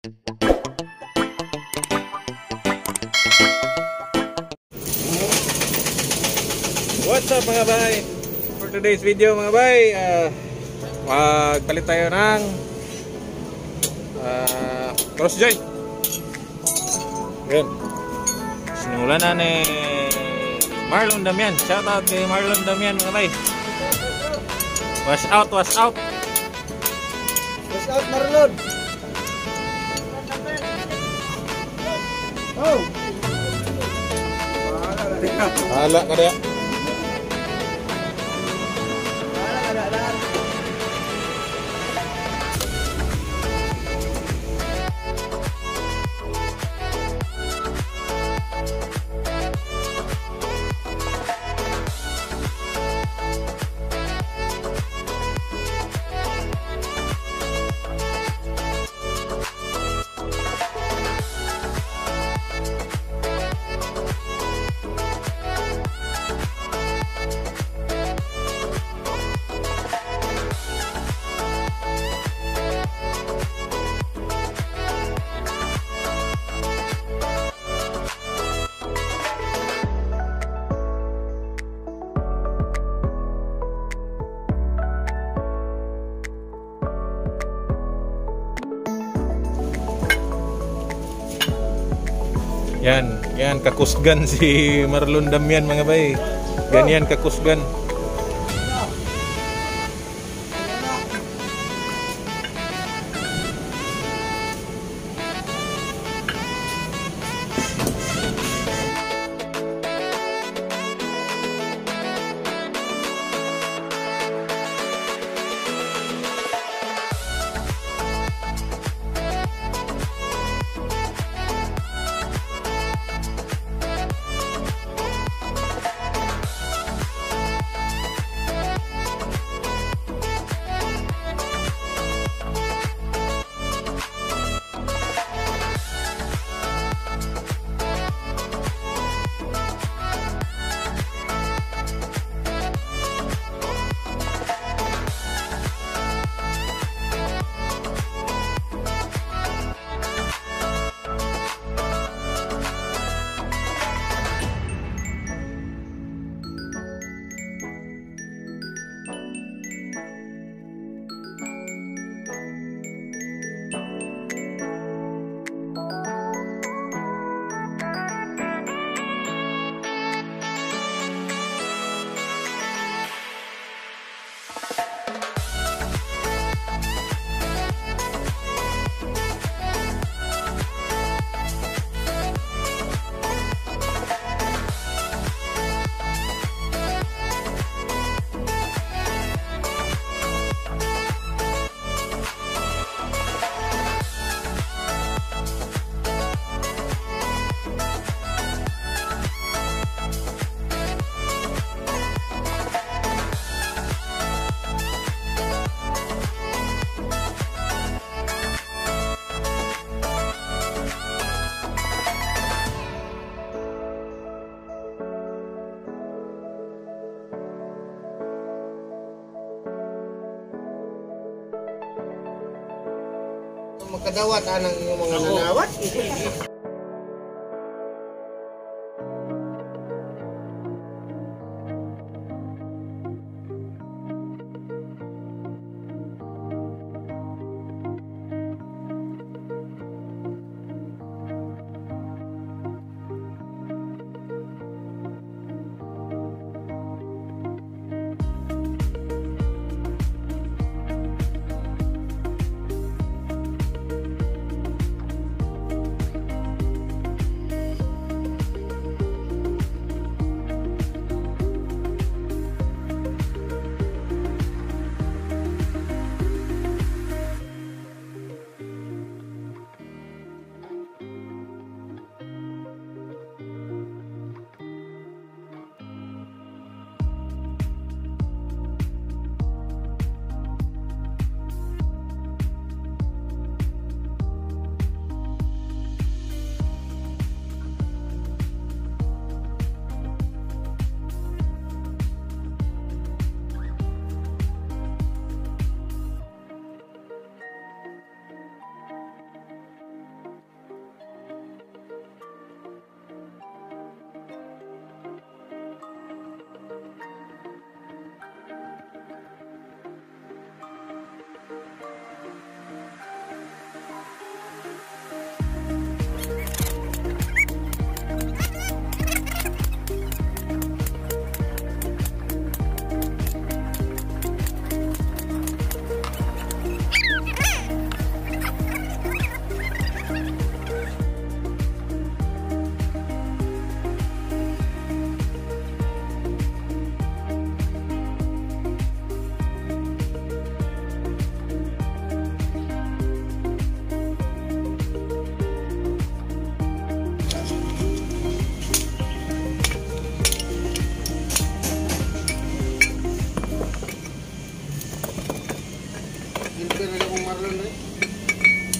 What's up mga bay? For today's video mga bay, uh, magpalit tayo ng uh, cross joint. Yun. Sinulan na ni Marlon Damian. Shout out kay Marlon Damian mga bay. Wash out, wash out. Watch out, Marlon! Oh. Alak kada. Yan, yan kakusgan si Marlon Damian mga bay. Ganyan kakusgan. Magkadawat anang yung mga nanawat.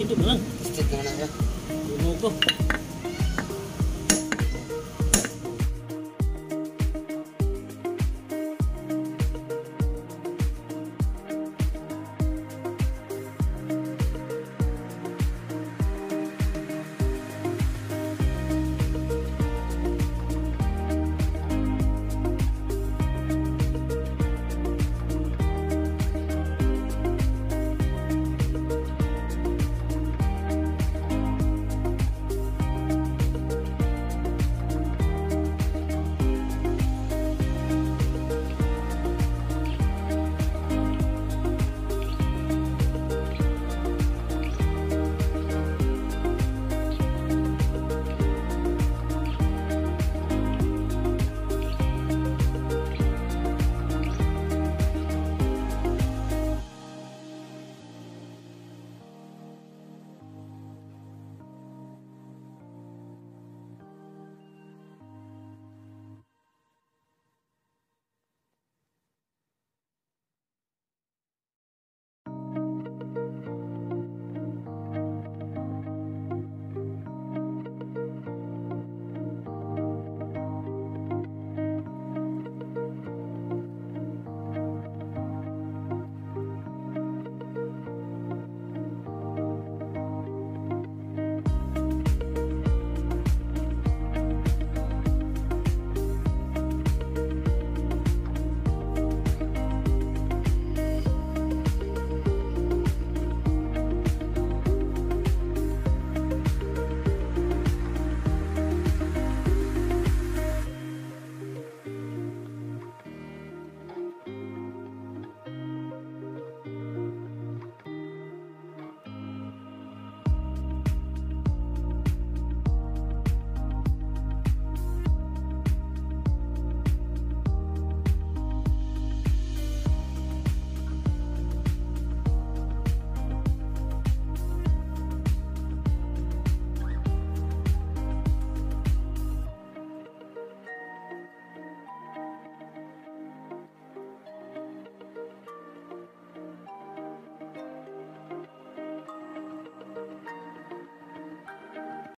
Kito na lang. Naman na siya. Puno ko.